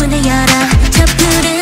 मुझे यारा छपड़े